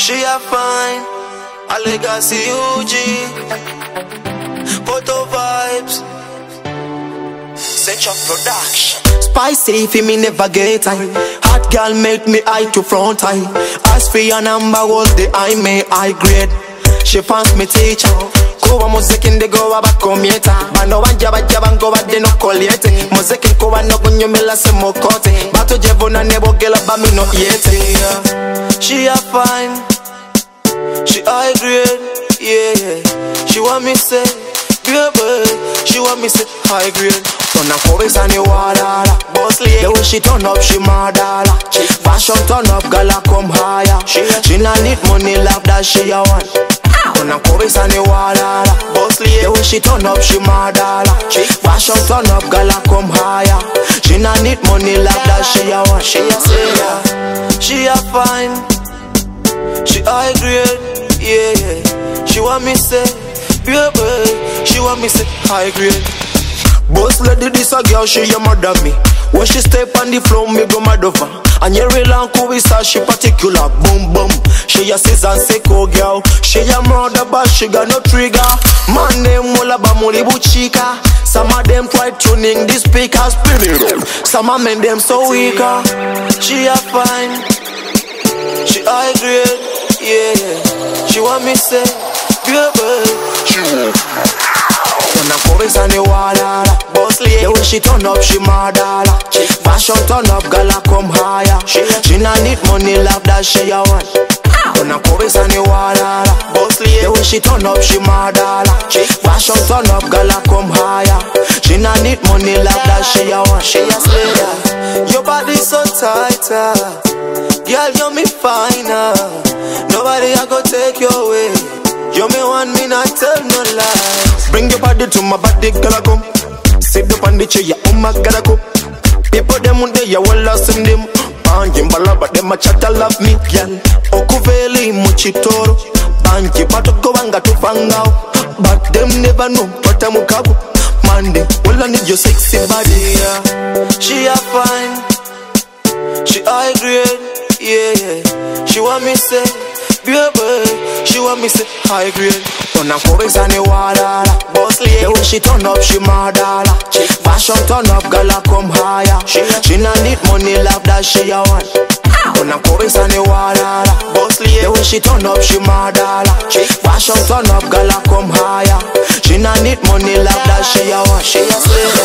She a fine, a Laygacy UG, photo vibes, Central Production. Spicy for me never get time. Hot girl make me eye to front eye. As for your number was the I may I grade. She pants me teacher. kuba muziki ndigoba bakomyeta bano bajja bajja bangobadde nokolyete muziki nkuba nokunyumila simukote eh. batujevuna nebogela bamino yete She a fine, high grade, yeah, yeah. She want me say, baby, she want me say high grade. tunakobesa ni wadala Boss lady, The way she turn up, she mad madala Fashion turn up, I come higher. She she not need money, love that she a want. Tunakobesa ni wadala boss lady, The way she turn up, she mad madala Fashion turn up, I come higher. She not need money, love that she a want. She a say yeah. She a fine, she high grade, yeah, yeah. She want me say, baby, she want me say high grade. Boss lady, this a girl, she a mother me. When she step on the floor, me go mad over. And you real cool with her, she particular. Boom boom. She a season seko girl. She a murder, but she got no trigger. Man them all about muli buchika. Some of them try tuning the speakers. Some of men them so weaker. Ah. She a fine, she high grade, yeah, yeah. She want me say, baby, she want Tunakobesa ni wadala. boss lady, The way she turn up, she madala. Fashion turn up, girl I come higher. She not need money, love that she a want. Tunakobesa ni wadala. boss lady. The way she turn up, she madala. Fashion turn up, girl I come higher. She not need money, love that she a want. She a slayer. Your body so tight, ah. girl. You me fine, ah. Nobody I go take your way. You me want me not tell no lies. Bring your body to my body, girl I come. On the chair, oh my god I go. People them on there, you will lost in them. Banji mbala, but them a chat I love me, girl. Okuveli muchitoro. Banji bato go banga to fangao. But them never know, but I'm kabu. Monday, well I need your sexy body. Yeah. She a fine, she high grade, yeah, yeah. She want me say, baby, she want me say high grade. Tunakobesa ni wadala. Boss lady, The way she turn up, she madala. Fashion turn up, girl I come higher. She she not need money, love that she a want. Tunakobesa ni wadala. boss lady. The way she turn up, she madala. Fashion turn up, girl I come higher. She not need money, love that she a want. She a slayer.